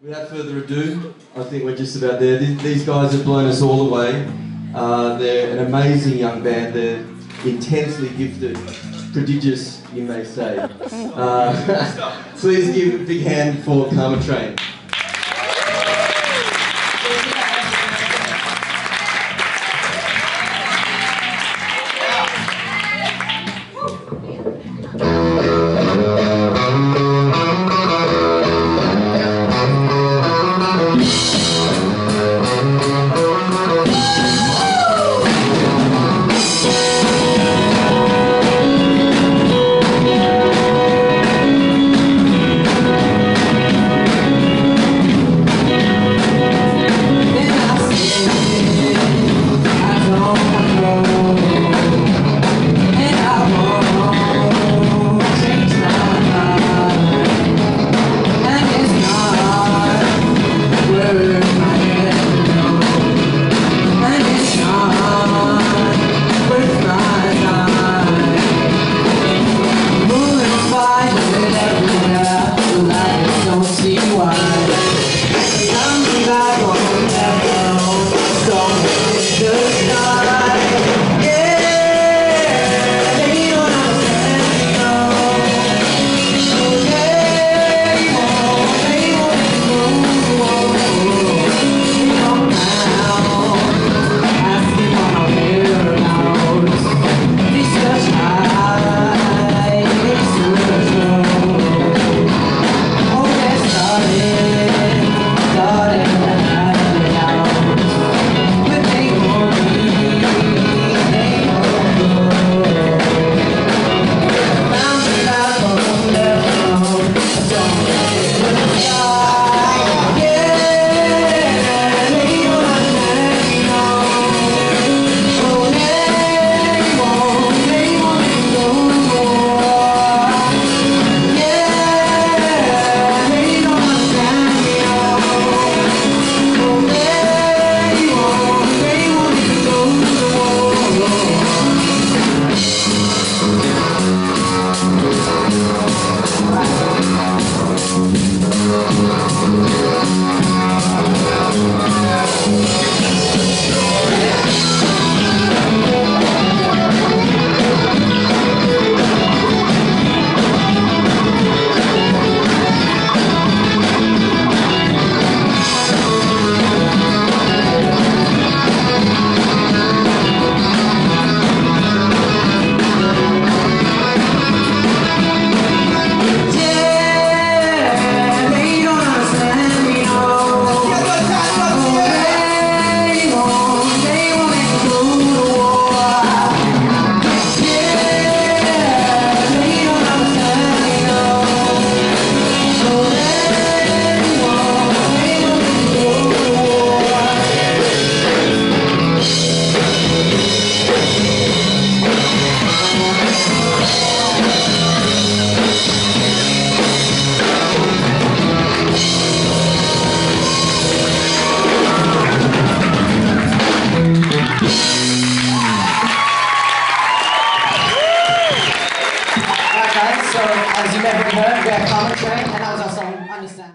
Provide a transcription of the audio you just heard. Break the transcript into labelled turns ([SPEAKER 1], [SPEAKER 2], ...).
[SPEAKER 1] Without further ado, I think we're just about there. These guys have blown us all away. Uh, they're an amazing young band. They're intensely gifted, prodigious, you may say. Uh, please give a big hand for Karma Train.
[SPEAKER 2] as you may have heard, we have Karma Train, and that was our song, Understand.